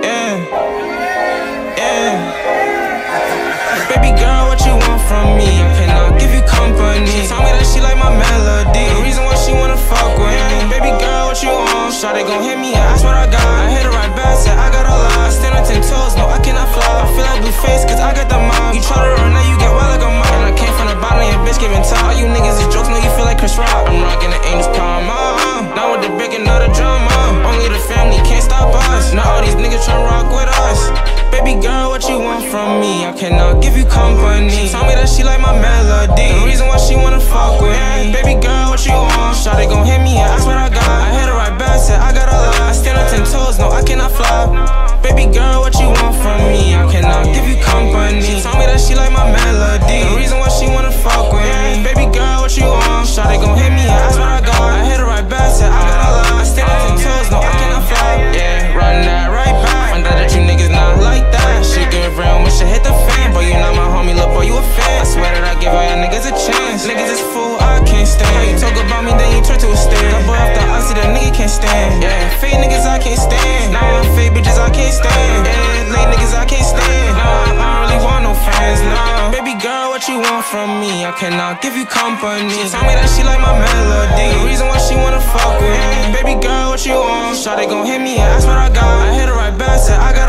Yeah. Yeah. Baby girl, what you want from me? I cannot give you company. She told me that she like my melody. The reason why she wanna fuck with me. Baby girl, what you want? Shawty gon' hit me, ask what I got. I hit her right back, said I got a lot. Stand on ten toes, no, I cannot fly. I feel like Blueface, cause I got the mom. You try to run, now you get wild like a mom. And I came from the bottom, your bitch giving top. All you niggas is jokes, know you feel like Chris Rock. I'm rocking the Angels palm, uh, Now with the brick and the drama. Can't stop us. Now all these niggas tryna rock with us. Baby girl, what you want from me? I cannot give you company. She told me that she like my melody. The reason why she wanna stand. How you talk about me, then you turn to a stand. That boy off the oxy, that nigga can't stand. Yeah, fake niggas I can't stand. Nah, fake bitches I can't stand. Yeah, lame niggas I can't stand. Nah, I don't really want no friends. Nah, baby girl, what you want from me? I cannot give you company. She told me that she like my melody. The reason why she wanna fuck with me. Baby girl, what you want? Shawty gon' hit me and ask what I got. I hit her right back, said I got.